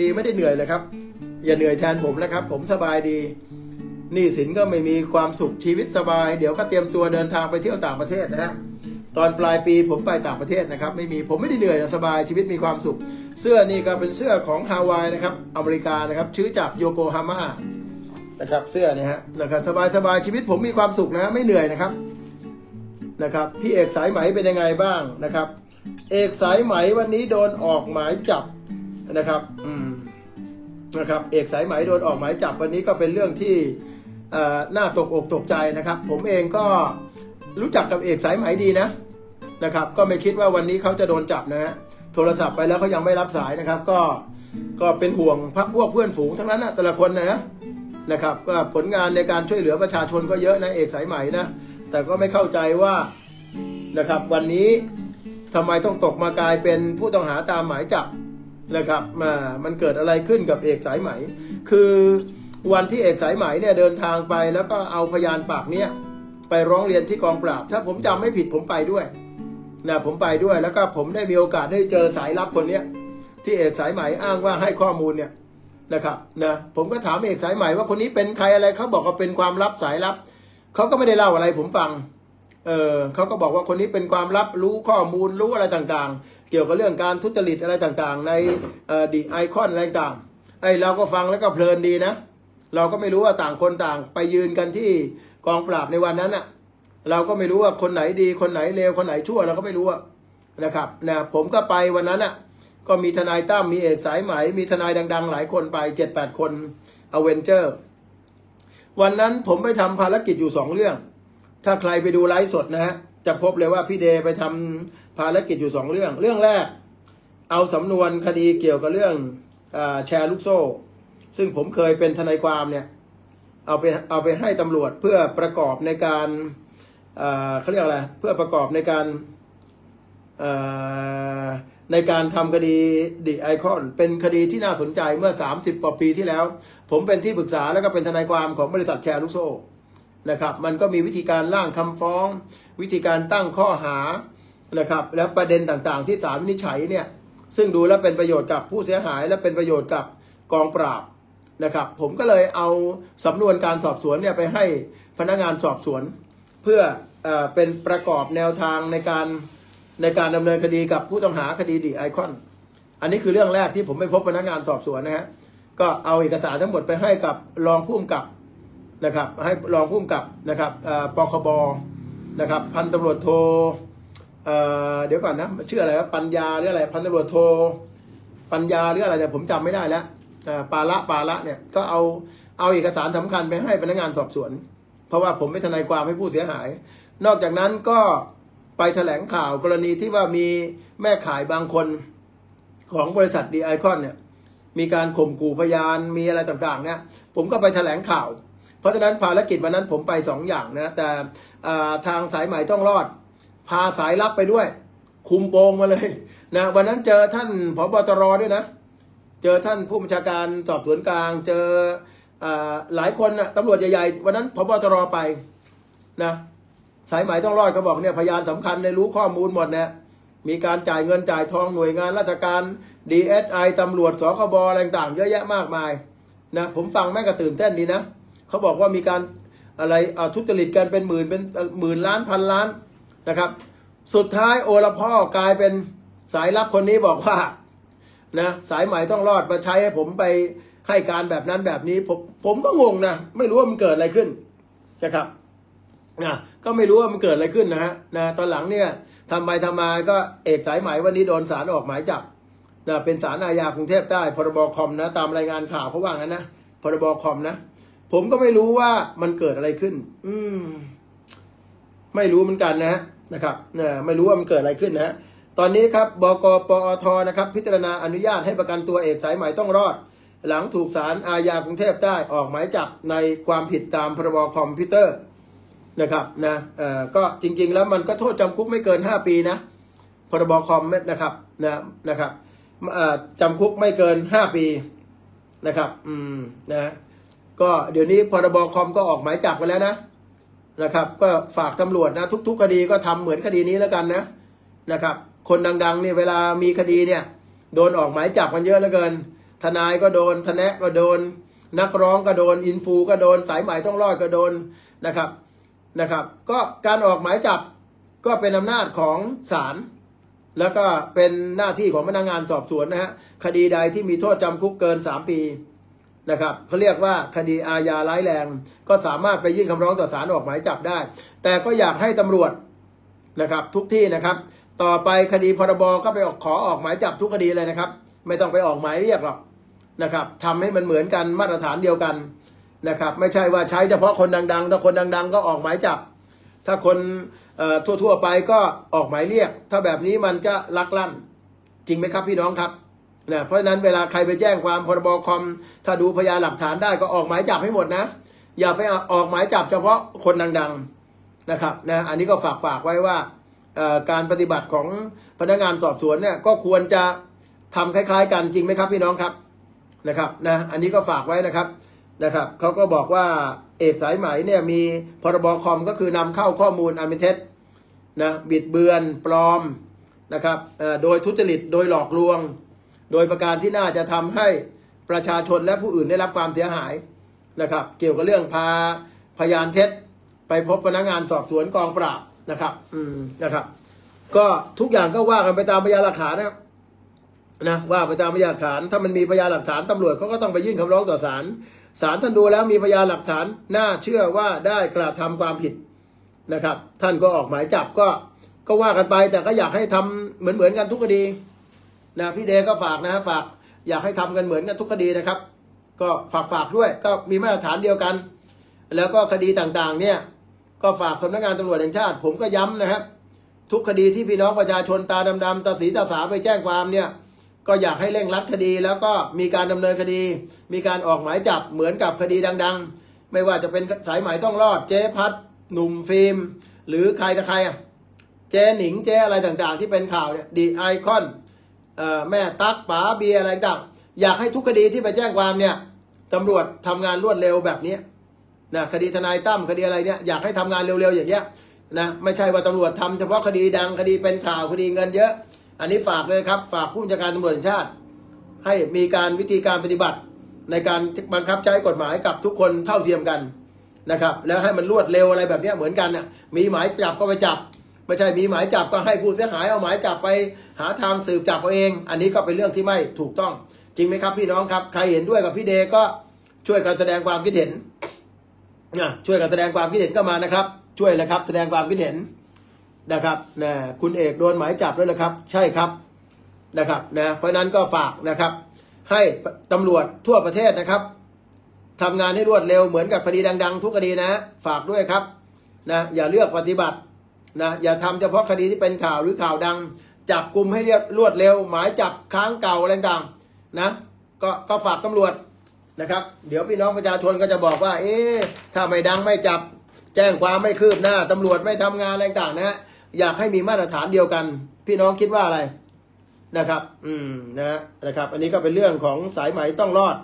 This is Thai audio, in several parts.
ดีไม่ได้เหนื่อยเลยครับ อย่าเหนื่อยแทนผมนะครับ ผมสบายดีหนี้สินก็ไม่มีความสุขชีวิตสบาย เดี๋ยวก็เตรียมตัวเดินทางไปเที่ยวต่างประเทศนะฮะตอนปลายปีผมไปต่างประเทศนะครับ ไม่มีผมไม่ได้เหนื่อยนะสบายชีวิตมีความสุข เสื้อนี่ก็เป็นเสื้อของฮาวายนะครับอเมริกานะครับชื่อจากโยโกฮาม่านะครับเสื้อนี่ฮะนะครับสบายสบายชีวิตผมมีความสุขนะไม่เหนื่อยนะครับนะครับพี่เอกสายไหมเป็นยังไงบ้างนะครับ เอกสายไหมวันนี้โดนออกหมายจับ นะครับอืมนะครับ เอกสายไหมโดนออกหมายจับวันนี้ก็เป็นเรื่องที่น่าตกอกตกใจนะครับ ผมเองก็รู้จักกับเอกสายไหมดีนะนะครับ ก็ไม่คิดว่าวันนี้เขาจะโดนจับนะฮะโทรศัพท์ไปแล้วเขายังไม่รับสายนะครับ ก็ก็เป็นห่วงพักพวกเพื่อนฝูงทั้งนั้นนะแต่ละคนนะนะครับก็ผลงานในการช่วยเหลือประชาชนก็เยอะนะเอกสายไหมนะแต่ก็ไม่เข้าใจว่านะครับ วันนี้ทำไมต้องตกมากลายเป็นผู้ต้องหาตามหมายจับ นะครับมามันเกิดอะไรขึ้นกับเอกสายไหม คือวันที่เอกสายไหมเนี่ยเดินทางไปแล้วก็เอาพยานปากเนี้ยไปร้องเรียนที่กองปราบ ถ้าผมจำไม่ผิดผมไปด้วยนะผมไปด้วยแล้วก็ผมได้มีโอกาสได้เจอสายลับคนเนี้ยที่เอกสายไหมอ้างว่าให้ข้อมูลเนี่ยนะครับนะผมก็ถามเอกสายไหมว่าคนนี้เป็นใครอะไรเขาบอกว่าเป็นความลับสายลับเขาก็ไม่ได้เล่าอะไรผมฟัง เออเขาก็บอกว่าคนนี้เป็นความลับรู้ข้อมูลรู้อะไรต่างๆ เกี่ยวกับเรื่องการทุจริตอะไรต่างๆ ในดีไอคอนอะไรต่างไอเราก็ฟังแล้วก็เพลินดีนะ เราก็ไม่รู้ว่าต่างคนต่าง ไปยืนกันที่กองปราบในวันนั้นอะเราก็ไม่รู้ว่าคนไหนดีคนไหนเลวคนไหนชั่วเราก็ไม่รู้นะครับนะผมก็ไปวันนั้นอะก็มีทนายตั้มมีเอกสายไหม มีทนายดัง ๆ หลายคนไปเจ็ดแปดคนอเวนเจอร์วันนั้นผมไปทำภารกิจอยู่สองเรื่อง ถ้าใครไปดูไลฟ์สดนะฮะจะพบเลยว่าพี่เดไปทำภารกิจอยู่สองเรื่อง เรื่องแรก เอาสำนวนคดีเกี่ยวกับเรื่องอแชร์ลูกโซ่ ซึ่งผมเคยเป็นทนายความเนี่ยเอาไปเอาไปให้ตำรวจเพื่อประกอบในการเขาเรียกอะไรเพื่อประกอบในการในการทำคดีดิไอคอนเป็นคดีที่น่าสนใจเมื่อ 30กว่าปีที่แล้ว ผมเป็นที่ปรึกษาแล้วก็เป็นทนายความของบริษัทแชร์ลูกโซ่ นะครับ มันก็มีวิธีการร่างคำฟ้อง วิธีการตั้งข้อหานะครับ แล้วประเด็นต่างๆ ที่ศาลวินิจฉัยเนี่ยซึ่งดูแล้วเป็นประโยชน์กับผู้เสียหาย และเป็นประโยชน์กับกองปราบนะครับ ผมก็เลยเอาสำนวนการสอบสวนเนี่ยไปให้พนักงานสอบสวน เพื่อเอเป็นประกอบแนวทางในการในการดำเนินคดีกับผู้ต้องหาคดีดีไอคอน อันนี้คือเรื่องแรกที่ผมไปพบพนักงานสอบสวนนะฮะก็เอาเอกสารทั้งหมดไปให้กับรองผู้กำกับ นะครับให้รองผู้กำกับนะครับปคบนะครับพันตำรวจโทเดี๋ยวก่อนนะชื่ออะไรว่าปัญญาหรืออะไรพันตำรวจโทปัญญาหรืออะไรเนี่ยผมจำไม่ได้แล้วปาละปาละเนี่ยก็เอาเอาเอกสารสำคัญไปให้พนักงานสอบสวน เพราะว่าผมไม่ทนายความให้ผู้เสียหาย นอกจากนั้นก็ไปแถลงข่าวกรณีที่ว่ามีแม่ขายบางคนของบริษัทดีไอคอนเนี่ยมีการข่มขู่พยานมีอะไรต่างๆเนี่ยผมก็ไปแถลงข่าว เพราะฉะนั้นภารกิจวันนั้นผมไปสองอย่างนะ แต่ทางสายใหม่ต้องรอด พาสายลับไปด้วย คุมโปงมาเลยนะวันนั้นเจอท่านผบตรด้วยนะ เจอท่านผู้บัญชาการสอบสวนกลาง เจอหลายคนนะตำรวจใหญ่ๆวันนั้นผบตรไปนะสายไหมต้องรอดเขาบอกเนี่ยพยานสำคัญในรู้ข้อมูลหมดเนี่ยมีการจ่ายเงินจ่ายทองหน่วยงานราชการ DSI ตำรวจสคบอะไรต่างเยอะแยะมากมายนะผมฟังแม่ก็ตื่นเต้นดีนะ เขาบอกว่ามีการอะไรทุจริตกันเป็นหมื่นเป็นหมื่นล้านพันล้านนะครับ สุดท้ายโอละพ่อกลายเป็นสายลับคนนี้บอกว่านะสายใหม่ต้องรอดมาใช้ให้ผมไปให้การแบบนั้นแบบนี้ผมผมก็งงนะไม่รู้ว่ามันเกิดอะไรขึ้นนะครับนะก็ไม่รู้ว่ามันเกิดอะไรขึ้นนะฮะนะตอนหลังเนี่ยทำไปทำมาก็เอกสายไหมวันนี้โดนสารออกหมายจับนะเป็นสารอาญากรุงเทพใต้พรบคอมนะตามรายงานข่าวเขาว่างั้นนะพรบคอมนะ ผมก็ไม่รู้ว่ามันเกิดอะไรขึ้น อืม ไม่รู้เหมือนกันนะฮะนะครับเนี่ยไม่รู้ว่ามันเกิดอะไรขึ้นนะฮะตอนนี้ครับบกปอทนะครับ พิจารณาอนุญาตให้ประกันตัวเอกสายใหม่ต้องรอด หลังถูกศาลอาญากรุงเทพใต้ออกหมายจับในความผิดตามพรบคอมพิวเตอร์นะครับนะเอ่อก็จริง ๆ แล้วมันก็โทษจำคุกไม่เกินห้าปีนะพรบคอมนะครับนะนะครับจำคุกไม่เกินห้าปีนะครับ อืมนะ ก็เดี๋ยวนี้พรบคอมก็ออกหมายจับไปแล้วนะนะครับ ก็ฝากตำรวจนะ ทุก ๆ คดีก็ทำเหมือนคดีนี้แล้วกันนะนะครับ คนดังๆเนี่ยเวลามีคดีเนี่ย โดนออกหมายจับกันเยอะเหลือเกิน ทนายก็โดนทนายก็โดน นักร้องก็โดน อินฟูก็โดน สายไหมต้องรอดก็โดนนะครับนะครับ ก็การออกหมายจับก็เป็นอำนาจของศาลแล้วก็เป็นหน้าที่ของพนักงานสอบสวนนะฮะคดีใดที่มีโทษจำคุกเกิน 3 ปี นะครับเขาเรียกว่าคดีอาญาร้ายแรง ก็สามารถไปยื่นคำร้องต่อศาลออกหมายจับได้ แต่ก็อยากให้ตำรวจนะครับ ทุกที่นะครับ ต่อไปคดีพรบก็ไปออกขอออกหมายจับทุกคดีเลยนะครับ ไม่ต้องไปออกหมายเรียกหรอกนะครับทำให้มันเหมือนกันมาตรฐานเดียวกันนะครับ ไม่ใช่ว่าใช้เฉพาะคนดังๆ ถ้าคนดัง ๆ ก็ออกหมายจับ ถ้าคนทั่วๆไปก็ออกหมายเรียก ถ้าแบบนี้มันจะลักลั่น จริงไหมครับพี่น้องครับ นะเพราะฉะนั้นเวลาใครไปแจ้งความพรบคอม ถ้าดูพยานหลักฐานได้ก็ออกหมายจับให้หมดนะ อย่าไปออกหมายจับเฉพาะคนดังๆนะครับนะอันนี้ก็ฝากฝากไว้ว่าการปฏิบัติของพนักงานสอบสวนเนี่ยก็ควรจะทำคล้าย ๆ กันจริงไหมครับพี่น้องครับนะครับนะอันนี้ก็ฝากไว้นะครับนะครับเขาก็บอกว่าเอกสายไหมเนี่ยมีพรบคอมก็คือนำเข้าข้อมูลอันเป็นเท็จนะบิดเบือนปลอมนะครับโดยทุจริตโดยหลอกลวง โดยประการที่น่าจะทำให้ประชาชนและผู้อื่นได้รับความเสียหายนะครับ เกี่ยวกับเรื่องพาพยานเท็จ ไปพบพนักงานสอบสวนกองปราบนะครับ อืมนะครับ ก็ทุกอย่างก็ว่ากันไปตามพยานหลักฐานนะนะว่าไปตามพยานหลักฐาน ถ้ามันมีพยานหลักฐานตำรวจเขาก็ต้องไปยื่นคำร้องต่อศาลศาลท่านดูแล้วมีพยานหลักฐานน่าเชื่อว่าได้กระทำความผิดนะครับ ท่านก็ออกหมายจับก็ก็ว่ากันไปแต่ก็อยากให้ทำเหมือนเหมือนกันทุกคดี นะพี่เดก็ฝากนะฝากอยากให้ทำกันเหมือนกันทุกคดีนะครับ ก็ฝากฝากด้วยก็มีมาตรฐานเดียวกัน แล้วก็คดีต่างๆเนี่ยก็ฝากสำนักงานตำรวจแห่งชาติ ผมก็ย้ำนะครับ ทุกคดีที่พี่น้องประชาชนตาดำๆตาสีตาสาไปแจ้งความเนี่ยก็อยากให้เร่งรัดคดี แล้วก็มีการดำเนินคดี มีการออกหมายจับเหมือนกับคดีดัง ๆ ไม่ว่าจะเป็นสายไหมต้องรอดเจ๊พัดหนุ่มฟิล์ม หรือใครกับใครอะเจ๊หนิงเจ๊อะไรต่างๆ ที่เป็นข่าวเนี่ยดีไอคอน แม่ตักป๋าเบียอะไรต่างอยากให้ทุกคดีที่ไปแจ้งความเนี่ยตำรวจทำงานรวดเร็วแบบนี้นะคดีทนายตั้มคดีอะไรเนี่ยอยากให้ทำงานเร็วๆอย่างเงี้ยนะไม่ใช่ว่าตำรวจทำเฉพาะคดีดังคดีเป็นข่าวคดีเงินเยอะ อันนี้ฝากเลยครับ ฝากผู้บัญชาการตำรวจแห่งชาติ ให้มีการวิธีการปฏิบัติ ในการบังคับใช้กฎหมายกับทุกคนเท่าเทียมกันนะครับ แล้วให้มันรวดเร็วอะไรแบบนี้เหมือนกันน่ะมีหมายจับก็ไปจับ ไม่ใช่มีหมายจับก็ให้ผู้เสียหายเอาหมายจับไป หาทางสืบจับเอาเอง อันนี้ก็เป็นเรื่องที่ไม่ถูกต้อง จริงไหมครับพี่น้องครับ ใครเห็นด้วยกับพี่เดก็ช่วยกันแสดงความคิดเห็นนะช่วยกันแสดงความคิดเห็นก็มานะครับ ช่วยเลยครับ แสดงความคิดเห็นนะครับนะคุณเอกโดนหมายจับด้วนะครับ ใช่ครับนะครับนะเพราะนั้นก็ฝากนะครับ ให้ตำรวจทั่วประเทศนะครับทำงานให้รวดเร็วเหมือนกับคดีดัง ๆ ทุกคดีนะ ฝากด้วยครับนะอย่าเลือกปฏิบัตินะอย่าทำเฉพาะคดีที่เป็นข่าวหรือข่าวดัง จับกลุ่มให้เรียบรวดเร็ว หมายจับค้างเก่าอะไรต่างนะก็ก็ฝากตำรวจนะครับ เดี๋ยวพี่น้องประชาชนก็จะบอกว่า เอ๊ะถ้าไม่ดังไม่จับ แจ้งความไม่คืบหน้าตำรวจไม่ทำงานอะไรต่างนะฮะอยากให้มีมาตรฐานเดียวกัน พี่น้องคิดว่าอะไรนะครับ อืมนะนะครับ อันนี้ก็เป็นเรื่องของสายไหมต้องรอด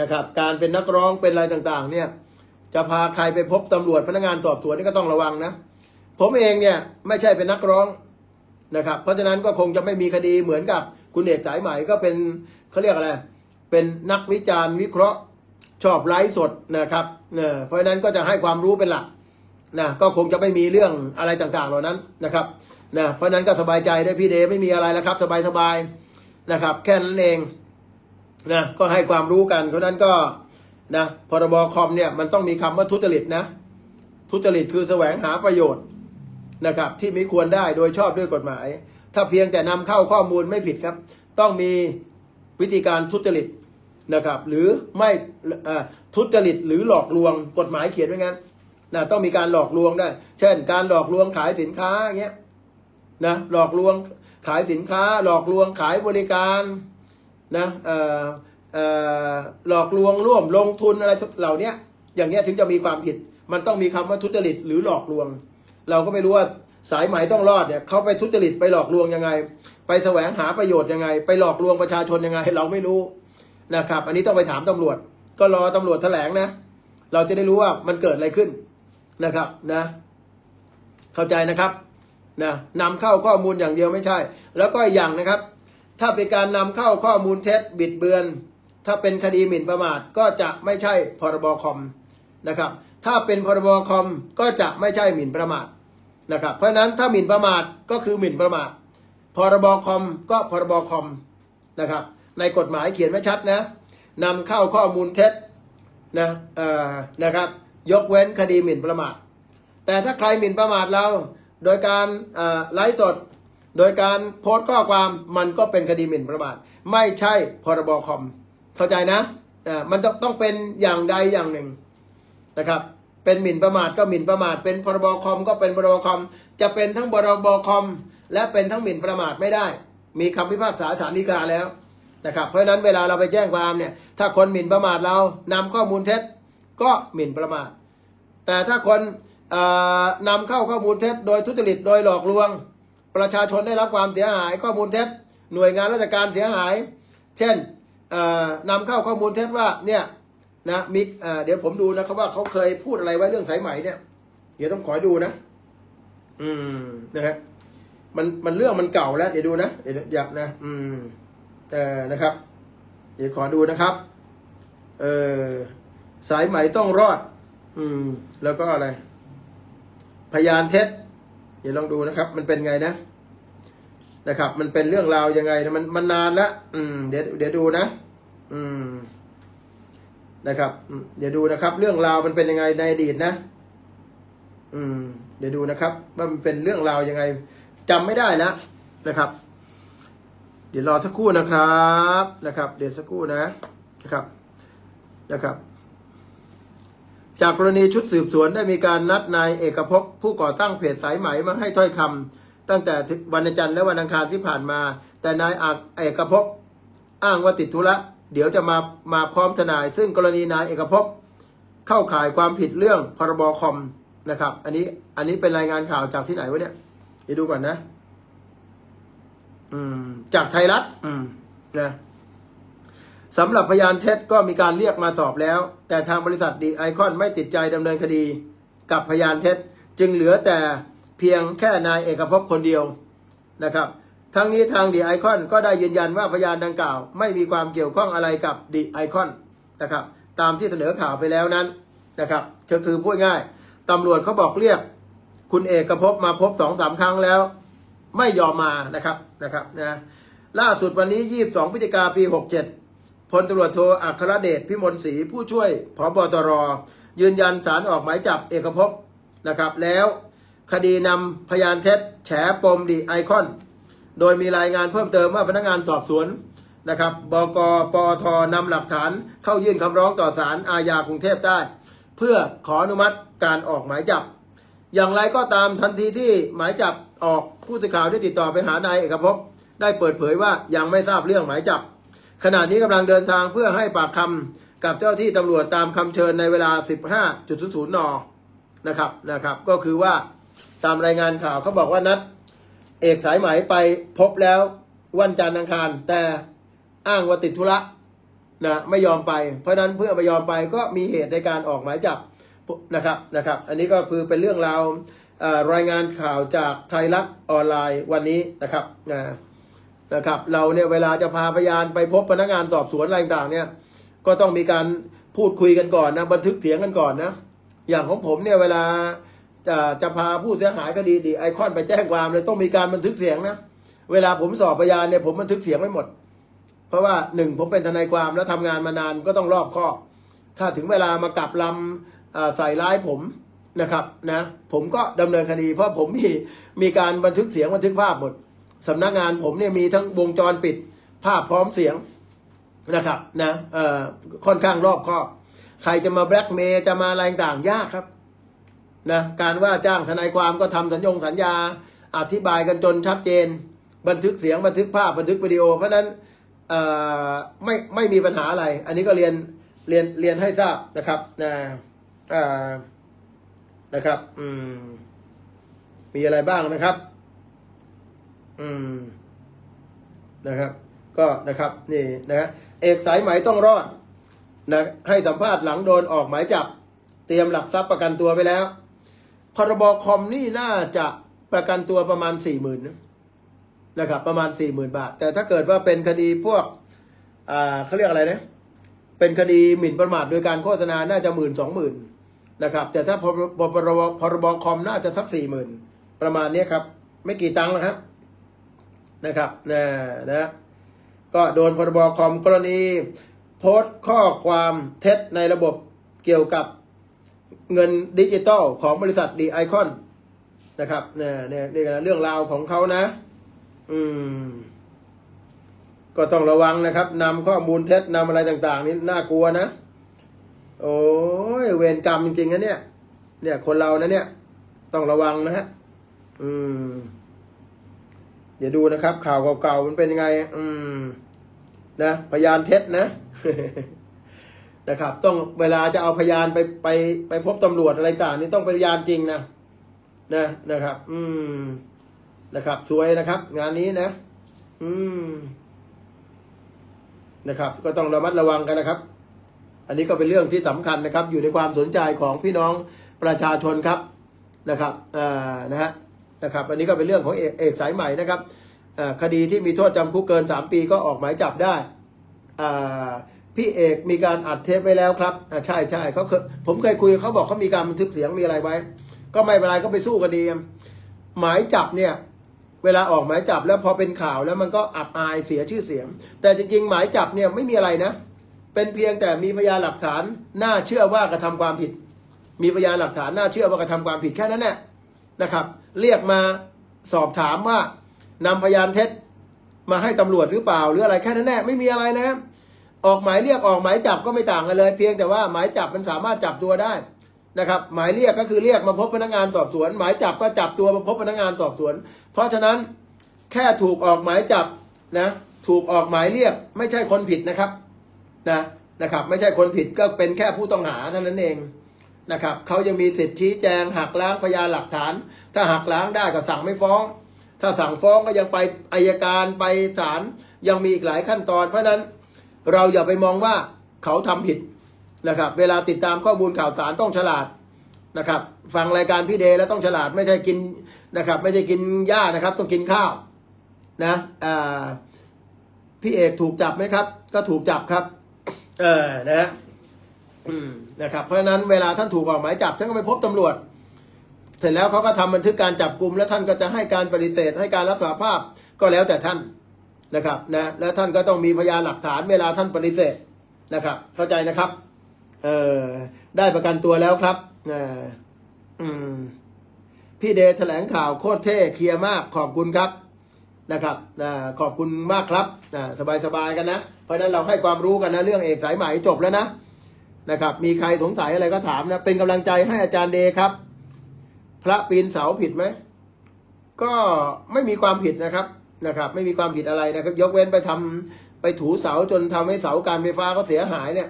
นะครับ การเป็นนักร้องเป็นอะไรต่างๆ เนี่ย จะพาใครไปพบตำรวจพนักงานสอบสวนนี่ก็ต้องระวังนะ ผมเองเนี่ยไม่ใช่เป็นนักร้อง นะครับ เพราะฉะนั้นก็คงจะไม่มีคดีเหมือนกับคุณเอกสายไหม่ก็เป็นเขาเรียกอะไร เป็นนักวิจารณ์วิเคราะห์ชอบไลฟ์สดนะครับเนี่ยเพราะฉะนั้นก็จะให้ความรู้เป็นหลักนะก็คงจะไม่มีเรื่องอะไรต่างๆ เหล่านั้นนะครับนะเพราะฉะนั้นก็สบายใจได้พี่เดไม่มีอะไรแล้วครับ สบายๆนะครับ แค่นั้นเองนะก็ให้ความรู้กัน เพราะฉะนั้นก็นะพรบคอมเนี่ยมันต้องมีคำว่าทุจริตนะ ทุจริตคือแสวงหาประโยชน์ นะครับที่ม่ควรได้โดยชอบด้วยกฎหมาย ถ้าเพียงแต่นำเข้าข้อมูลไม่ผิดครับ ต้องมีวิธีการทุจริตนะครับหรือไม่ทุจริตหรือหลอกลวงกฎหมายเขียนไว้งั้นนะต้องมีการหลอกลวงได้ เช่น การหลอกลวงขายสินค้าอย่างเงี้ยนะหลอกลวงขายสินค้า หลอกลวงขายบริการนะเออเออหลอกลวงร่วมลงทุนอะไรเหล่านี้อย่างเงี้ยถึงจะมีความผิด มันต้องมีคำว่าทุจริตหรือหลอกลวง เราก็ไม่รู้ว่าสายไหมต้องรอดเนี่ยเขาไปทุจริตไปหลอกลวงยังไง ไปแสวงหาประโยชน์ยังไง ไปหลอกลวงประชาชนยังไง เราไม่รู้นะครับ อันนี้ต้องไปถามตำรวจ ก็รอตำรวจแถลงนะ เราจะได้รู้ว่ามันเกิดอะไรขึ้นนะครับนะ เข้าใจนะครับนะนำเข้าข้อมูลอย่างเดียวไม่ใช่ แล้วก็อย่างนะครับ ถ้าเป็นการนำเข้าข้อมูลเท็จบิดเบือน ถ้าเป็นคดีหมิ่นประมาทก็จะไม่ใช่พรบคอมนะครับ ถ้าเป็นพรบคอมก็จะไม่ใช่หมิ่นประมาท นะครับ เพราะนั้นถ้าหมิ่นประมาทก็คือหมิ่นประมาทพรบคอมก็พรบคอมนะครับ ในกฎหมายเขียนไว้ชัดนะนำเข้าข้อมูลเท็จนะเอ่อนะครับ ยกเว้นคดีหมิ่นประมาท แต่ถ้าใครหมิ่นประมาทเรา โดยการไลฟ์สด โดยการโพสต์ข้อความมันก็เป็นคดีหมิ่นประมาท ไม่ใช่พรบคอม เข้าใจนะอ่ามันต้องต้องเป็นอย่างใดอย่างหนึ่งนะครับ เป็นหมิ่นประมาทก็หมิ่นประมาท เป็นพรบคอมก็เป็นพรบคอม จะเป็นทั้งพรบคอม และเป็นทั้งหมิ่นประมาทไม่ได้ มีคำพิพากษาศาลฎีกาแล้วนะครับ เพราะฉะนั้นเวลาเราไปแจ้งความเนี่ย ถ้าคนหมิ่นประมาทเรานำข้อมูลเท็จก็หมิ่นประมาท แต่ถ้าคนเอ่อนำเข้าข้อมูลเท็จ โดยทุจริตโดยหลอกลวง ประชาชนได้รับความเสียหายข้อมูลเท็จ หน่วยงานราชการเสียหาย เช่นเอ่อนำเข้าข้อมูลเท็จว่าเนี่ย นะมิกเดี๋ยวผมดูนะครับว่าเขาเคยพูดอะไรไว้เรื่องสายไหมเนี่ย เดี๋ยวต้องขอดูนะ อืมนะฮะมันมันเรื่องมันเก่าแล้ว เดี๋ยวดูนะเดี๋ยวอยากนะ อืมเออนะครับ เดี๋ยวขอดูนะครับ เออสายไหมต้องรอด อืม แล้วก็อะไร พยานเท็จ เดี๋ยวลองดูนะครับ มันเป็นไงนะนะครับ มันเป็นเรื่องราวยังไงนะมันมันนานแล้วอืม เดี๋ยวเดี๋ยวดูนะ อืม นะครับ เดี๋ยวดูนะครับ เรื่องราวมันเป็นยังไงในอดีตนะ อืม เดี๋ยวดูนะครับว่ามันเป็นเรื่องราวยังไงจำไม่ได้แล้วนะครับ เดี๋ยวรอสักครู่นะครับนะครับ เดี๋ยวสักครู่นะนะครับนะครับ จากกรณีชุดสืบสวนได้มีการนัดนายเอกภพผู้ก่อตั้งเพจสายไหมมาให้ถ้อยคำตั้งแต่วันจันทร์และวันอังคารที่ผ่านมา แต่นายเอกภพอ้างว่าติดธุระ เดี๋ยวจะมามาพร้อมทนาย ซึ่งกรณีนายเอกภพเข้าข่ายความผิดเรื่องพรบคอมนะครับ อันนี้อันนี้เป็นรายงานข่าวจากที่ไหนวะเนี่ยเดี๋ยวดูก่อนนะ อืม จากไทยรัฐ อืมนะสำหรับพยานเท็จก็มีการเรียกมาสอบแล้ว แต่ทางบริษัทดีไอคอนไม่ติดใจดำเนินคดีกับพยานเท็จ จึงเหลือแต่เพียงแค่นายเอกภพคนเดียวนะครับ ทั้งนี้ทางดีไอคอนก็ได้ยืนยันว่าพยานดังกล่าว ไม่มีความเกี่ยวข้องอะไรกับดีไอคอนนะครับ ตามที่เสนอข่าวไปแล้วนั้นนะครับก็คือพูดง่ายตำรวจเขาบอกเรียก คุณเอกภพมาพบสองสามครั้งแล้ว ไม่ยอมมานะครับนะครับนะล่าสุดวันนี้22พฤศจิกาปี67พลตำรวจโทอัครเดชพิมลศรีผู้ช่วยผบตร ยืนยันสารออกหมายจับเอกภพนะครับ แล้วคดีนำพยานเท็จแฉปมดีไอคอน โดยมีรายงานเพิ่มเติมว่าพนักงานสอบสวนนะครับบกปอทนำหลักฐานเข้ายื่นคำร้องต่อศาลอาญากรุงเทพใต้ เพื่อขออนุมัติการออกหมายจับ อย่างไรก็ตามทันทีที่หมายจับออกผู้สื่อข่าวได้ติดต่อไปหานายเอกภพได้เปิดเผยว่ายังไม่ทราบเรื่องหมายจับ ขณะนี้กำลังเดินทางเพื่อให้ปากคำกับเจ้าที่ตำรวจตามคำเชิญในเวลา 15.00 น นะครับนะครับ ก็คือว่าตามรายงานข่าวเขาบอกว่านัด เอกสายไหมไปพบแล้ววันจันทร์อังคาร แต่อ้างว่าติดธุระนะไม่ยอมไป เพราะนั้นเพื่อไม่ยอมไปก็มีเหตุในการออกหมายจับนะครับนะครับ อันนี้ก็คือเป็นเรื่องราวรายงานข่าวจากไทยรัฐออนไลน์วันนี้นะครับนะนะครับ เราเนี่ยเวลาจะพาพยานไปพบพนักงานสอบสวนอะไรต่างเนี่ยก็ต้องมีการพูดคุยกันก่อนนะบันทึกเสียงกันก่อนนะอย่างของผมเนี่ยเวลา จะจะพาผู้เสียหายคดีดีไอคอนไปแจ้งความเลยต้องมีการบันทึกเสียงนะเวลาผมสอบพยานเนี่ยผมบันทึกเสียงไม่หมด เพราะว่าหนึ่งผมเป็นทนายความแล้วทำงานมานานก็ต้องรอบคอบถ้าถึงเวลามากลับลำใส่ร้ายผมนะครับนะผมก็ดำเนินคดี เพราะผมมีมีการบันทึกเสียงบันทึกภาพหมดสำนักงานผมเนี่ยมีทั้งวงจรปิดภาพพร้อมเสียงนะครับนะเอ่อค่อนข้างรอบคอบ ใครจะมาแบล็กเมย์จะมาอะไรต่างยากครับ นะการว่าจ้างทนายความก็ทำสัญญงสัญญา อธิบายกันจนชัดเจน บันทึกเสียงบันทึกภาพบันทึกวิดีโอ เพราะนั้นไม่ไม่มีปัญหาอะไร อันนี้ก็เรียนเรียนเรียนให้ทราบนะครับนะนะครับอืมมีอะไรบ้างนะครับ อืมนะครับ ก็นะครับนี่นะฮะเอกสายไหมต้องรอดนะให้สัมภาษณ์หลังโดนออกหมายจับ เตรียมหลักทรัพย์ประกันตัวไปแล้ว รบคอมนี่น่าจะประกันตัวประมาณสี่หมื่นนะครับประมาณสี่หมื่นบาท แต่ถ้าเกิดว่าเป็นคดีพวกอ่าเขาเรียกอะไรนะเป็นคดีหมิ่นประมาทโดยการโฆษณาน่าจะหมื่นสองหมื่นนะครับ แต่ถ้าพรบพรบพรบคอมน่าจะสักสี่หมื่นประมาณนี้ครับ ไม่กี่ตังค์นะครับนะครับนะนะก็โดนพรบคอมกรณี โพสต์ข้อความเท็จในระบบเกี่ยวกับ เงินดิจิตอลของบริษัทดีไอคอนนะครับเนี่ยเนี่ยนี่เรื่องราวของเขานะ อืม ก็ต้องระวังนะครับนำข้อมูลเท็จนำอะไรต่าง ๆ นี่น่ากลัวนะ โอ้ยเวรกรรมจริงๆนะเนี่ย เนี่ย คนเรานะเนี่ย ต้องระวังนะฮะอืมเดี๋ยวดูนะครับ ข่าวเก่าๆมันเป็นยังไง อืม นะ พยานเท็จนะ นะครับ ต้องเวลาจะเอาพยานไปไปไปพบตำรวจอะไรต่างนี่ต้องเป็นพยานจริงนะนะนะครับ อืมนะครับ สวยนะครับ งานนี้นะ อืมนะครับ ก็ต้องระมัดระวังกันนะครับ อันนี้ก็เป็นเรื่องที่สำคัญนะครับ อยู่ในความสนใจของพี่น้องประชาชนครับนะครับอ่านะฮะนะครับ อันนี้ก็เป็นเรื่องของเอกเอกสายใหม่นะครับอ่าคดีที่มีโทษจำคุกเกินสามปีก็ออกหมายจับได้อ่า พี่เอกมีการอัดเทปไว้แล้วครับอ่าใช่ใช่เขาเคยผมเคยคุยเขาบอกเขามีการบันทึกเสียงมีอะไรไว้ ก็ไม่เป็นไรก็ไปสู้คดีหมายจับเนี่ยเวลาออกหมายจับแล้วพอเป็นข่าวแล้วมันก็อับอายเสียชื่อเสียง แต่จริงๆ หมายจับเนี่ยไม่มีอะไรนะ เป็นเพียงแต่มีพยานหลักฐานน่าเชื่อว่ากระทำความผิด มีพยานหลักฐานน่าเชื่อว่ากระทำความผิดแค่นั้นแหละนะครับ เรียกมาสอบถามว่านำพยานเท็จมาให้ตำรวจหรือเปล่า หรืออะไรแค่นั้นแหละไม่มีอะไรนะ ออกหมายเรียกออกหมายจับก็ไม่ต่างกันเลย เพียงแต่ว่าหมายจับมันสามารถจับตัวได้นะครับ หมายเรียกก็คือเรียกมาพบพนักงานสอบสวน หมายจับก็จับตัวมาพบพนักงานสอบสวน เพราะฉะนั้นแค่ถูกออกหมายจับนะถูกออกหมายเรียกไม่ใช่คนผิดนะครับนะนะครับ ไม่ใช่คนผิดก็เป็นแค่ผู้ต้องหาเท่านั้นเองนะครับเขายังมีสิทธิชี้แจงหักล้างพยานหลักฐาน ถ้าหักล้างได้ก็สั่งไม่ฟ้อง ถ้าสั่งฟ้องก็ยังไปอายการไปศาลยังมีอีกหลายขั้นตอนเพราะฉะนั้น เราอย่าไปมองว่าเขาทำผิดนะครับ เวลาติดตามข้อมูลข่าวสารต้องฉลาดนะครับ ฟังรายการพี่เดย์แล้วต้องฉลาดไม่ใช่กินนะครับ ไม่ใช่กินหญ้านะครับ ต้องกินข้าวนะอ่าพี่เอกถูกจับไหมครับ ก็ถูกจับครับ เออนะฮะนะครับ เพราะฉะนั้นเวลาท่านถูกออกหมายจับท่านก็ไปพบตำรวจ เสร็จแล้วเขาก็ทำบันทึกการจับกลุ่มแล้วท่านก็จะให้การปฏิเสธให้การรับสารภาพก็แล้วแต่ท่าน นะครับนะแล้วท่านก็ต้องมีพยานหลักฐานเวลาท่านปฏิเสธนะครับ เข้าใจนะครับเออได้ประกันตัวแล้วครับเอออืมพี่เดชแถลงข่าวโคตรเท่เคลียร์มากขอบคุณครับนะครับนะขอบคุณมากครับนะสบายๆกันนะ เพราะฉะนั้นเราให้ความรู้กันนะเรื่องเอกสายไหมจบแล้วนะนะครับ มีใครสงสัยอะไรก็ถามนะเป็นกำลังใจให้อาจารย์เดครับ พระปีนเสาผิดไหมก็ไม่มีความผิดนะครับ นะครับ ไม่มีความผิดอะไรนะครับ ยกเว้นไปทำไปถูเสาจนทำให้เสาการไฟฟ้าเขาเสียหายเนี่ย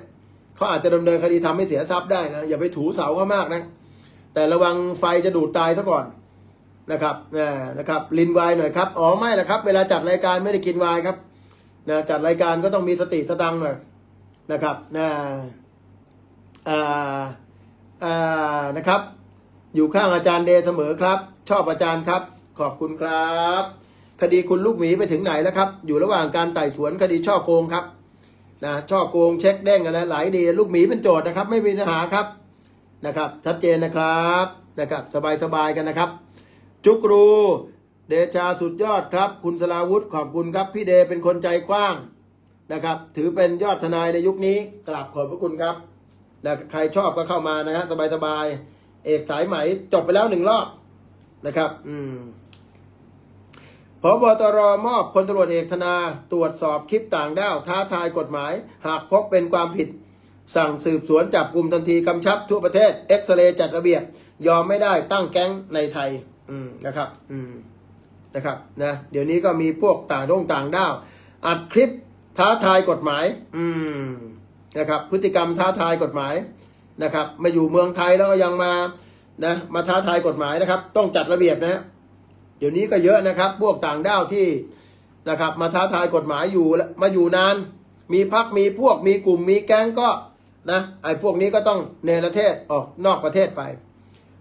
เขาอาจจะดำเนินคดีทำให้เสียทรัพย์ได้นะอย่าไปถูเสาเขามากนะแต่ระวังไฟจะดูดตายซะก่อนนะครับนะครับลินไวน์หน่อยครับอ๋อไม่ละครับ เวลาจัดรายการไม่ได้กินไวน์ครับนะจัดรายการก็ต้องมีสติสตังค์หน่อยนะครับนะอ่าอ่านะครับ อยู่ข้างอาจารย์เดเสมอครับ ชอบอาจารย์ครับ ขอบคุณครับ คดีคุณลูกหมีไปถึงไหนแล้วครับ อยู่ระหว่างการไต่สวนคดีช่อโกงครับนะช่อโกงเช็คเด้งอะไรหลายดีลูกหมีเป็นโจทย์นะครับ ไม่มีปัญหาครับนะครับ ชัดเจนนะครับนะครับ สบายๆกันนะครับ จุกรูเดชาสุดยอดครับ คุณสลาวุธขอบคุณครับ พี่เดเป็นคนใจกว้างนะครับ ถือเป็นยอดทนายในยุคนี้กราบขอบพระคุณครับนะใครชอบก็เข้ามานะฮะสบายๆเอกสายไหมจบไปแล้วหนึ่งรอบนะครับ อืม พบตรมอบพลตรวจเอกธนา ตรวจสอบคลิปต่างด้าวท้าทายกฎหมาย หากพบเป็นความผิด สั่งสืบสวนจับกลุ่มทันทีกำชับทั่วประเทศเอ็กซเรย์จัดระเบียบ ยอมไม่ได้ตั้งแก๊งในไทย อืมนะครับ อืมนะครับนะเดี๋ยวนี้ก็มีพวกต่างด้งต่างด้าว อัดคลิปท้าทายกฎหมาย อืมนะครับ พฤติกรรมท้าทายกฎหมายนะครับ มาอยู่เมืองไทยแล้วก็ยังมานะมาท้าทายกฎหมายนะครับ ต้องจัดระเบียบนะฮะ เดี๋ยวนี้ก็เยอะนะครับ พวกต่างด้าวที่นะครับมาท้าทายกฎหมายอยู่มาอยู่นาน มีพักมีพวกมีกลุ่มมีแก๊งก็นะไอ้พวกนี้ก็ต้องเนรเทศออกนอกประเทศไป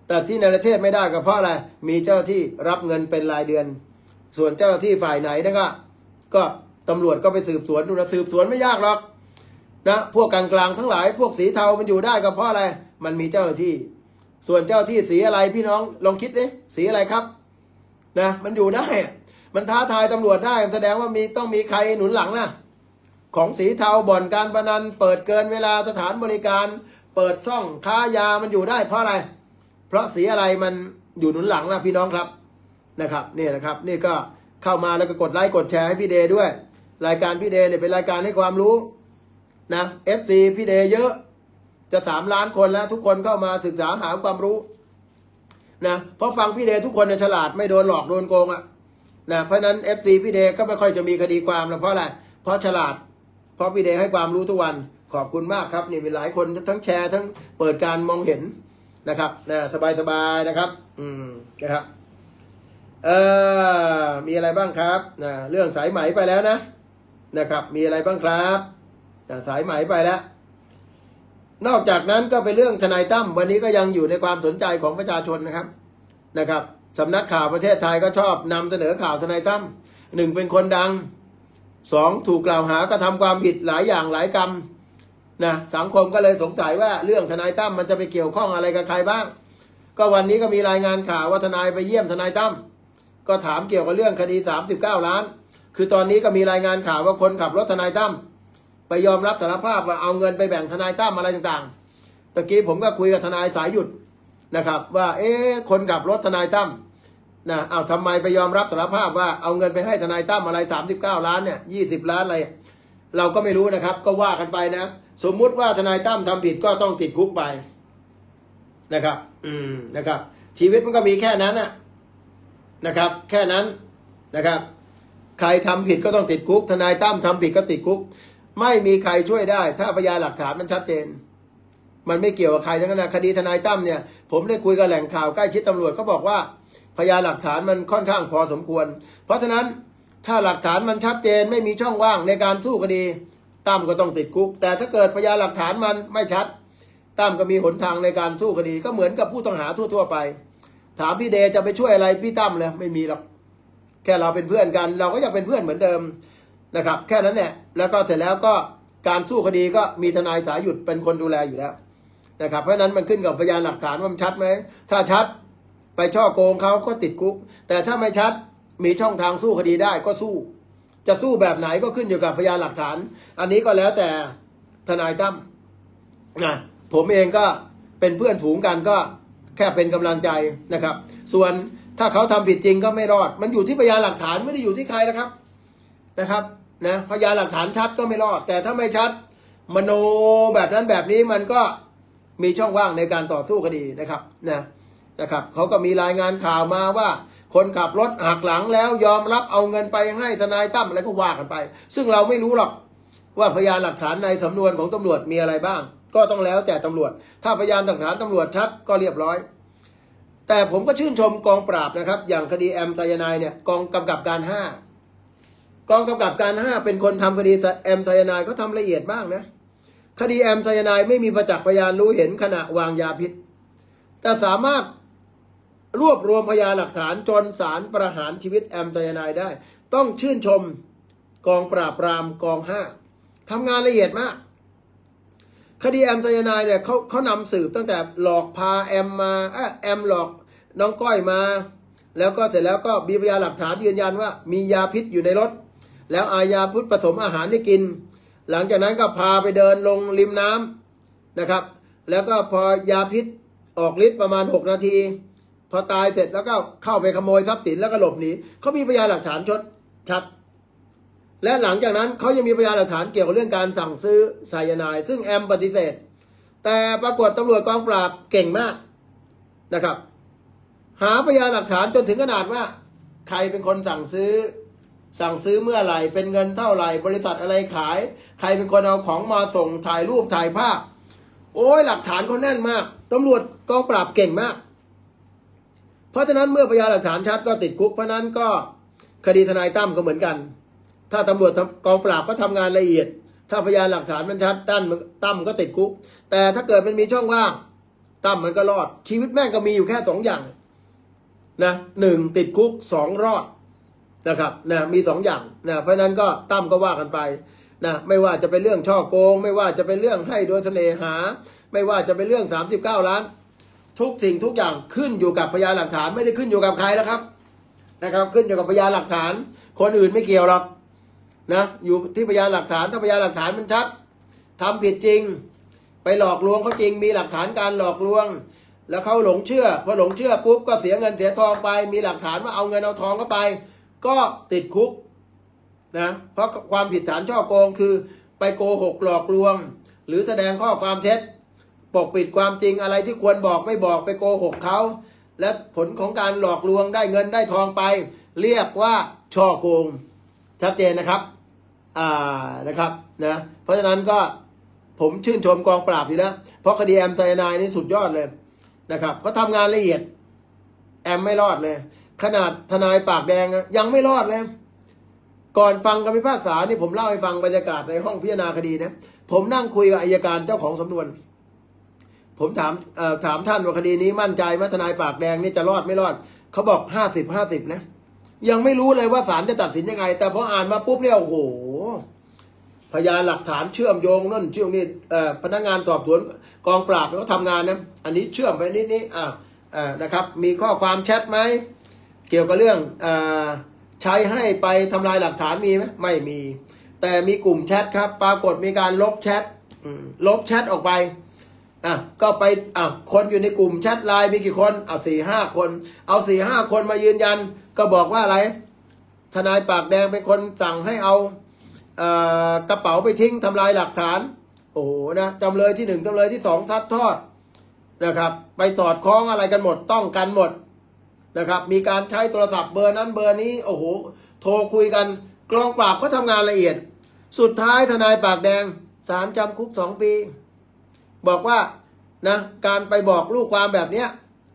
แต่ที่ในประเทศไม่ได้ก็เพราะอะไรมีเจ้าหน้าที่รับเงินเป็นรายเดือน ส่วนเจ้าหน้าที่ฝ่ายไหนนะก็ก็ตำรวจก็ไปสืบสวนดูนะสืบสวนไม่ยากหรอกนะพวกกลางๆทั้งหลาย พวกสีเทามันอยู่ได้ก็เพราะอะไรมันมีเจ้าหน้าที่ ส่วนเจ้าที่สีอะไรพี่น้องลองคิดดิสีอะไรครับ นะมันอยู่ได้ มันท้าทายตำรวจได้ แสดงว่ามีต้องมีใครหนุนหลังนะของสีเทาบ่อนการพนัน เปิดเกินเวลาสถานบริการ เปิดซ่องค้ายามันอยู่ได้ เพราะอะไร เพราะสีอะไรมันอยู่หนุนหลังนะพี่น้องครับนะครับนี่นะครับ นี่ก็เข้ามาแล้วก็กดไลค์กดแชร์ให้พี่เดย์ด้วย รายการพี่เดย์เนี่ยเป็นรายการให้ความรู้นะ FC พี่เดย์เยอะจะสามล้านคนแล้วทุกคนเข้ามาศึกษาหาความรู้ นะเพราะฟังพี่เดทุกคนเนี่ยฉลาดไม่โดนหลอกโดนโกงอะนะเพราะนั้น FC พี่เดก็ไม่ค่อยจะมีคดีความแล้วเพราะอะไรเพราะฉลาด เพราะพี่เดให้ความรู้ทุกวันขอบคุณมากครับนี่มีหลายคนทั้งแชร์ทั้งเปิดการมองเห็นนะครับนะสบายๆนะครับ อืมนะครับเอ่อมีอะไรบ้างครับนะเรื่องสายไหมไปแล้วนะนะครับ มีอะไรบ้างครับนะสายไหมไปแล้ว นอกจากนั้นก็เป็นเรื่องทนายตั้มวันนี้ก็ยังอยู่ในความสนใจของประชาชนนะครับนะครับสำนักข่าวประเทศไทยก็ชอบนำเสนอข่าวทนายตั้มหนึ่งเป็นคนดังสองถูกกล่าวหากระทำความผิดหลายอย่างหลายกรรมนะสังคมก็เลยสงสัยว่าเรื่องทนายตั้มมันจะไปเกี่ยวข้องอะไรกับใครบ้าง ก็วันนี้ก็มีรายงานข่าวว่าทนายไปเยี่ยมทนายตั้มก็ถามเกี่ยวกับเรื่องคดี 39 ล้าน คือตอนนี้ก็มีรายงานข่าวว่าคนขับรถทนายตั้ม ไปยอมรับสารภาพว่าเอาเงินไปแบ่งทนายตั้มอะไรต่างๆตะกี้ผมก็คุยกับทนายสายหยุดนะครับ ว่า เอ๊ะคนขับรถทนายตั้มนะเอาทำไมไปยอมรับสารภาพว่าเอาเงินไปให้ทนายตั้มอะไร 39 ล้านเนี่ย20ล้านอะไร เราก็ไม่รู้นะครับ ก็ว่ากันไปนะ สมมุติว่าทนายตั้มทำผิดก็ต้องติดคุกไปนะครับ อืมนะครับ ชีวิตมันก็มีแค่นั้นนะนะครับ แค่นั้นนะครับ ใครทำผิดก็ต้องติดคุก ทนายตั้มทำผิดก็ติดคุก ไม่มีใครช่วยได้ ถ้าพยานหลักฐานมันชัดเจน มันไม่เกี่ยวกับใครทั้งนั้นนะคดีทนายตั้มเนี่ย ผมได้คุยกับแหล่งข่าวใกล้ชิดตำรวจเขาบอกว่า พยานหลักฐานมันค่อนข้างพอสมควร เพราะฉะนั้นถ้าหลักฐานมันชัดเจนไม่มีช่องว่างในการสู้คดีตั้มก็ต้องติดคุก แต่ถ้าเกิดพยานหลักฐานมันไม่ชัดตั้มก็มีหนทางในการสู้คดี ก็เหมือนกับผู้ต้องหาทั่วๆไป ถามพี่เดจะไปช่วยอะไรพี่ตั้มเลยไม่มีหรอกแค่เราเป็นเพื่อนกัน เราก็ยังเป็นเพื่อนเหมือนเดิมนะครับ แค่นั้นแหละ แล้วก็เสร็จแล้วก็การสู้คดีก็มีทนายสายหยุดเป็นคนดูแลอยู่แล้วนะครับเพราะนั้นมันขึ้นกับพยานหลักฐานว่ามันชัดไหมถ้าชัดไปช่อโกงเขาก็ติดคุก แต่ถ้าไม่ชัดมีช่องทางสู้คดีได้ก็สู้ จะสู้แบบไหนก็ขึ้นอยู่กับพยานหลักฐาน อันนี้ก็แล้วแต่ทนายตั้มนะผมเองก็เป็นเพื่อนฝูงกันก็แค่เป็นกำลังใจนะครับ ส่วนถ้าเขาทำผิดจริงก็ไม่รอด มันอยู่ที่พยานหลักฐานไม่ได้อยู่ที่ใครนะครับนะครับ นะพยานหลักฐานชัดก็ไม่รอด แต่ถ้าไม่ชัด มโนแบบนั้นแบบนี้มันก็มีช่องว่างในการต่อสู้คดีนะครับนะนะครับเขาก็มีรายงานข่าวมาว่า คนขับรถหักหลังแล้วยอมรับเอาเงินไปให้ทนายตั้มอะไรก็ว่ากันไป ซึ่งเราไม่รู้หรอกว่าพยานหลักฐานในสำนวนของตำรวจมีอะไรบ้าง ก็ต้องแล้วแต่ตำรวจ ถ้าพยานหลักฐานตำรวจชัดก็เรียบร้อย แต่ผมก็ชื่นชมกองปราบนะครับ อย่างคดีแอมไซยานายเนี่ยกองกำกับการห้า กองกำกับการห้าเป็นคนทำคดีแอมไซยานายเขาทาละเอียดมากนะ คดีแอมไซยานายไม่มีประจักษ์พยานรู้เห็นขณะวางยาพิษ แต่สามารถรวบรวมพยานหลักฐานจนสารประหารชีวิตแอมไซยานายได้ ต้องชื่นชมกองปราบปรามกองห้าทำงานละเอียดมาก คดีแอมไซยานายเนี่ยเขาเขานำสืบตั้งแต่หลอกพาแอมมาแอมหลอกน้องก้อยมา แล้วก็เสร็จแล้วก็มีพยานหลักฐานยืนยันว่ามียาพิษอยู่ในรถ แล้วอายาพุทธผสมอาหารให้กิน หลังจากนั้นก็พาไปเดินลงริมน้ำนะครับ แล้วก็พอยาพิษออกฤทธิ์ประมาณ 6 นาที พอตายเสร็จแล้วก็เข้าไปขโมยทรัพย์สินแล้วก็หลบหนีเขามีพยานหลักฐานชดชัด และหลังจากนั้นเขายังมีพยานหลักฐานเกี่ยวกับเรื่องการสั่งซื้อไซยนด์ซึ่งแอมปฏิเสธ แต่ปรากฏตำรวจกองปราบเก่งมากนะครับ หาพยานหลักฐานจนถึงขนาดว่า ใครเป็นคนสั่งซื้อ สั่งซื้อเมื่อไหร่เป็นเงินเท่าไหร่ บริษัทอะไรขาย ใครเป็นคนเอาของมาส่งถ่ายรูปถ่ายภาพ โอ้ยหลักฐานเขาแน่นมากตำรวจกองปราบเก่งมาก เพราะฉะนั้นเมื่อพยานหลักฐานชัดก็ติดคุกเพราะนั้นก็คดีทนายตั้มก็เหมือนกัน ถ้าตำรวจกองปราบก็ทำงานละเอียด ถ้าพยานหลักฐานมันชัดตั้มตั้มก็ติดคุก แต่ถ้าเกิดมันมีช่องว่างตั้มมันก็รอด ชีวิตแม่งก็มีอยู่แค่สองอย่างนะหนึ่งติดคุกสองรอด นะครับนะมีสองอย่างนะเพราะนั้นก็ตั้มก็ว่ากันไปนะไม่ว่าจะเป็นเรื่องช่อโกง ไม่ว่าจะเป็นเรื่องให้โดยเสน่หา ไม่ว่าจะเป็นเรื่อง 39 ล้าน ทุกสิ่งทุกอย่างขึ้นอยู่กับพยานหลักฐานไม่ได้ขึ้นอยู่กับใครแล้วครับนะครับ ขึ้นอยู่กับพยานหลักฐาน คนอื่นไม่เกี่ยวหรอกนะอยู่ที่พยานหลักฐานถ้าพยานหลักฐานมันชัดทำผิดจริง ไปหลอกลวงเขาจริงมีหลักฐานการหลอกลวง แล้วเขาหลงเชื่อพอหลงเชื่อปุ๊บก็เสียเงินเสียทองไป มีหลักฐานว่าเอาเงินเอาทองเข้าไป ก็ติดคุกนะเพราะความผิดฐานช่อโกงคือไปโกหกหลอกลวง หรือแสดงข้อความเท็จปกปิดความจริงอะไรที่ควรบอกไม่บอกไปโกหกเขา และผลของการหลอกลวงได้เงินได้ทองไป เรียกว่าช่อโกง ชัดเจนนะครับอ่านะครับนะเพราะฉะนั้นก็ผมชื่นชมกองปราบอยู่แล้ว เพราะคดีแอมไซยาไนด์นี่สุดยอดเลยนะครับเขาทำงานละเอียด แอมไม่รอดเลย ขนาดทนายปากแดงยังไม่รอดเลย ก่อนฟังคำพิพากษานี่ผมเล่าให้ฟังบรรยากาศในห้องพิจารณาคดีนะผมนั่งคุยกับอายการเจ้าของสำนวน ผมถามถามท่านว่าคดีนี้มั่นใจว่าทนายปากแดงนี่จะรอดไม่รอดเขาบอกห้าสิบห้าสิบนะ ยังไม่รู้เลยว่าศาลจะตัดสินยังไง แต่พออ่านมาปุ๊บเนี่ยโอ้โหพยานหลักฐานเชื่อมโยงนั่นเชื่อมนี่พนักงานสอบสวนกองปราบเขาทำงานนะอันนี้เชื่อมไปนิดนี้อ่านะครับ มีข้อความแชทไหม เกี่ยวกับเรื่องอใช้ให้ไปทำลายหลักฐานมีไหมไม่มี แต่มีกลุ่มแชทครับ ปรากฏมีการลบแชทลบแชทออกไปอะก็ไปอะคนอยู่ในกลุ่มแชทไลน์มีกี่คนเอาสี่ห้าคน เอาสี่ห้าคนมายืนยัน ก็บอกว่าอะไร ทนายปากแดงเป็นคนสั่งให้เอาอกระเป๋าไปทิ้งทำลายหลักฐาน โอ้โหนะจำเลยที่หนึ่งจำเลยที่สองทัดทอดนะครับ ไปสอดคล้องอะไรกันหมดต้องกันหมด นะครับมีการใช้โทรศัพท์เบอร์นั้นเบอร์นี้โอ้โหโทรคุยกันกองปราบก็ทำงานละเอียด สุดท้ายทนายปากแดงสารจำคุกสองปี บอกว่านะการไปบอกลูกความแบบเนี้ย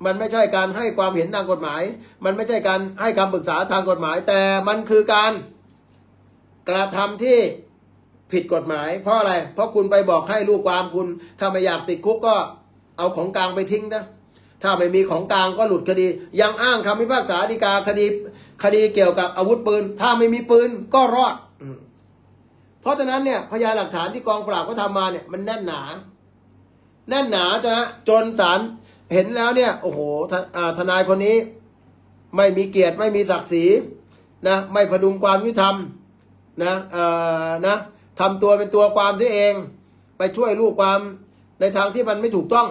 มันไม่ใช่การให้ความเห็นทางกฎหมาย มันไม่ใช่การให้คำปรึกษาทางกฎหมาย แต่มันคือการกระทำที่ผิดกฎหมาย เพราะอะไร เพราะคุณไปบอกให้ลูกความคุณถ้าไม่อยากติดคุกก็เอาของกลางไปทิ้งนะ ถ้าไม่มีของกลางก็หลุดคดี ยังอ้างคำพิพากษาฎีกาคดี คดีเกี่ยวกับอาวุธปืน ถ้าไม่มีปืนก็รอดเพราะฉะนั้นเนี่ยพยานหลักฐานที่กองปราบก็ทำมาเนี่ยมันแน่นหนา แน่นหนาจะฮะจนศาลเห็นแล้วเนี่ย โอ้โหททนายคนนี้ ไม่มีเกียรติไม่มีศักดิ์ศรีนะไม่พดุงความยุติธรรมนะเอ่อนะทำตัวเป็นตัวความที่เอง ไปช่วยลูกความในทางที่มันไม่ถูกต้อง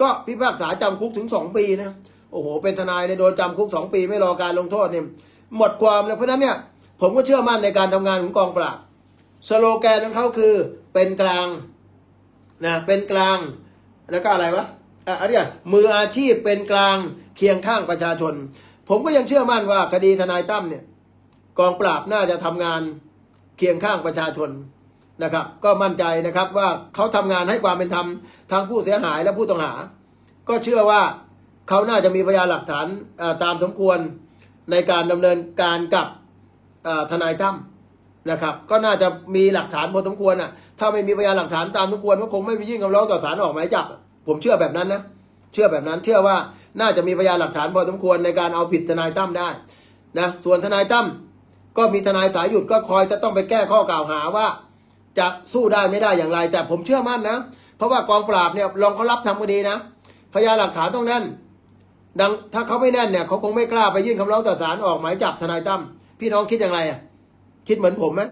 ก็พิพากษาจำคุกถึงสองปีนะโอ้โห เป็นทนายในยโดนจำคุกสองปีไม่รอการลงโทษเนี่ยหมดความแล้วเพราะนั้นเนี่ยผมก็เชื่อมั่นในการทำงานของกองปราบสโลแกนของเขาคือเป็นกลางนะเป็นกลางแล้วก็อะไรวะอะอันเนี้ยมืออาชีพเป็นกลางเคียงข้างประชาชน ผมก็ยังเชื่อมั่นว่าคดีทนายตั้มเนี่ย กองปราบน่าจะทำงานเคียงข้างประชาชน นะครับ ก็มั่นใจนะครับว่าเขาทำงานให้ความเป็นธรรมทางผู้เสียหายและผู้ต้องหา ก็เชื่อว่าเขาน่าจะมีพยานหลักฐานตามสมควรในการดำเนินการกับทนายตั้มนะครับ ก็น่าจะมีหลักฐานพอสมควรอะ ถ้าไม่มีพยานหลักฐานตามสมควรก็คงไม่ไปยื่นคำร้องต่อศาลออกหมายจับ ผมเชื่อแบบนั้นนะ เชื่อแบบนั้น เชื่อว่าน่าจะมีพยานหลักฐานพอสมควรในการเอาผิดทนายตั้มได้นะ ส่วนทนายตั้มก็มีทนายสายหยุดก็คอยจะต้องไปแก้ข้อกล่าวหาว่า จะสู้ได้ไม่ได้อย่างไร แต่ผมเชื่อมั่นนะ เพราะว่ากองปราบเนี่ยลองเขารับทำคดีนะ พยานหลักฐานต้องแน่น ดังถ้าเขาไม่แน่นเนี่ยเขาคงไม่กล้าไปยื่นคำร้องต่อศาลออกหมายจับทนายตั้มพี่น้องคิดอย่างไรอะคิดเหมือนผมไหม